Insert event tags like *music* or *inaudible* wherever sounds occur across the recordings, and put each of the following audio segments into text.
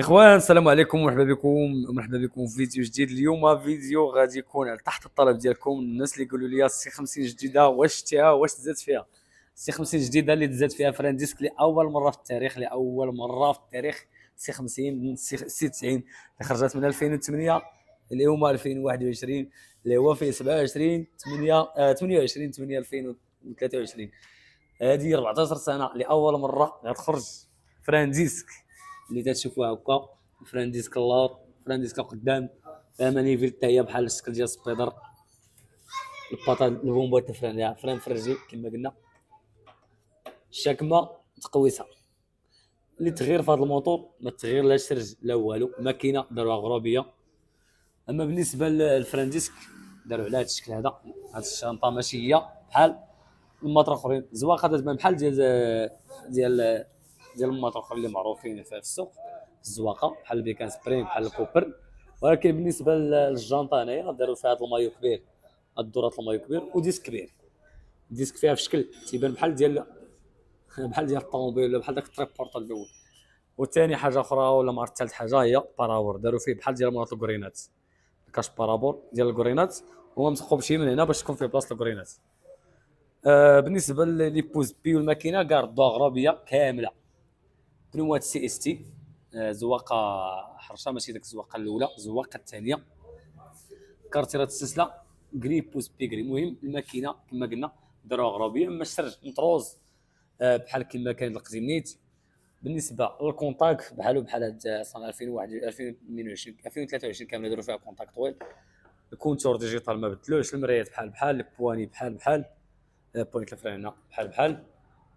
إخوان السلام عليكم ومرحبا بكم ومرحبا بكم في فيديو جديد. اليوم فيديو غادي يكون على تحت الطلب ديالكم. الناس اللي يقولوا لي السي 50 جديدة واش شتيها واش تزاد فيها؟ السي 50 جديدة اللي تزاد فيها frein disque لأول مرة في التاريخ لأول مرة في التاريخ. سي 50 سي 90 اللي خرجت من 2008 اليوم 2021 اللي هو في 27 8 28 8 2023 هذه 14 سنة لأول مرة غتخرج فران ديسك. اللي تتشوفوها هكا. فران ديسك اللور فران ديسك القدام فيها مانيفيل حتى هي بحال الشكل ديال سبيدر الباطا البومبا تاع فران فران فرجي كما قلنا. الشاكمه تقويسها اللي تغير في هذا الموتور ما تغير لا سرج لا والو. ماكينة داروها غروبيه أما بالنسبة للفران ديسك داروا على هذا الشكل هذا. هاد الشنطه ماشي هي بحال الموتور اخرين زواقة تبان بحال ديال ديال ديال الاخرين اللي معروفين في السوق الزواقة بحال بيكان سبرين بحال الكوبر. ولكن بالنسبة للجانطه هنايا داروا فيها هذا المايو كبير هاد الدورات المايو كبير وديسك كبير. ديسك فيها في شكل تيبان بحال ديال *laughs* بحال ديال الطوموبيل ولا بحال داك بورطال الأول. وثاني حاجة أخرى ولا ما ثالث حاجة هي باراور داروا فيه بحال ديال مرات الكورينات. كاش بارابور ديال الكورينات هو مسقوب شي من هنا باش تكون فيه بلاصة الكورينات. آه بالنسبة لي بوز بي والماكينة كاع ردوها غرابيه كاملة. بنوات سي اس تي آه، زواقة حرشة ماشي ديك الزواقة الأولى الزواقه الثانية. كارتيرات السلسلة كري بوز بيكري المهم الماكينة كما قلنا داروها غرابيه أما السرج مطروز. آه، بحال كما كان القزيمنيت بالنسبة للكونتاك بحالو بحال هاد سنه 2001 2022 2023 كاملة داروا فيها كونتاك طويل الكونتور ديجيتال ما بدلوش المرايات بحال بحال البواني بحال بحال. آه، بوينت الفرينه بحال بحال.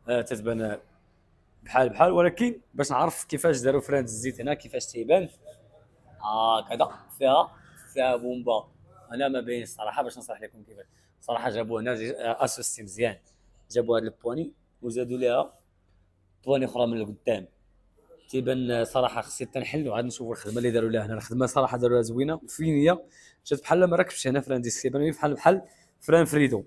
تتبان بحال بحال ولكن باش نعرف كيفاش داروا فرانت الزيت هنا كيفاش تيبان. هكذا آه فيها فيها بومبا. أنا ما بين الصراحه باش نصرح لكم كيفاش. صراحة جابوا هنا أسوستي مزيان. جابوا هاد البواني وزادوا ليها بواني أخرى من القدام. تيبان صراحة خصني تنحل وعاد نشوفوا الخدمة اللي داروا لها هنا. الخدمة صراحة داروها زوينة فين هي جات بحال ما راكبش هنا frein disque تيبان بحال بحال frein فريدو.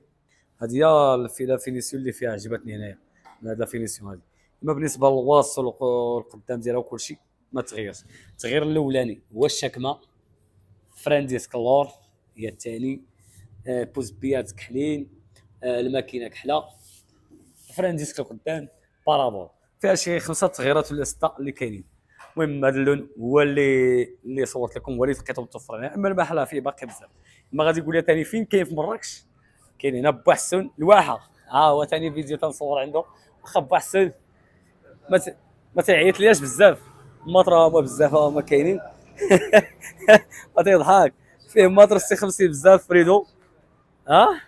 هذه هي la finition اللي فيها عجبتني هنايا. هاد la finition هذه اما بالنسبة للواصل والقدام ديالها وكل شيء ما تغيرش. التغيير الأولاني هو الشكمة. frein disque هي الثاني آه، بوز بيات كحلين. آه، الماكينة كحلة. frein disque القدام بارابول فيها شي خمسة تغييرات ولا سته اللي كاينين. المهم هذا اللون هو اللي اللي صورت لكم هو اللي لقيته متوفر أما المحلة فيه باقي بزاف. ما غادي يقول لي ثاني فين كاين في مراكش؟ كاين هنا بوحسن الواحة. ها هو ثاني فيديو تنصور عنده. واخا بوحسن ما ما لياش بزاف؟ المطر هما بزاف هما كاينين. *laughs* ما تيضحك فيه موطر C 50 بزاف فريدو. ها؟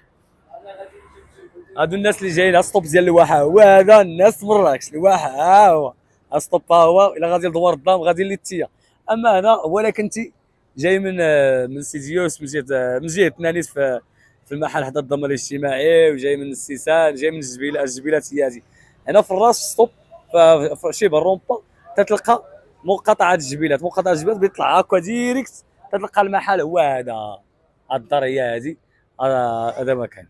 هادو الناس اللي جايين stop ديال الواحه هو هذا الناس مراكش. الواحه ها هو. stop ها هو إلا غادي لدوار الظلام غادي للتيا أما هنا هو الا كنتي جاي من من سيديوس من جهه من جهه نانيس في في المحل حدا الضمان الاجتماعي وجاي من السيسان جاي من الجبيلات الجبيلات هي هنا في الراس stop. فشبه الرومبا تتلقى مقاطعه الجبيلات. مقاطعه الجبيلات بيطلع هكا direct تتلقى المحل. هو هذا الدار هذه هذا مكان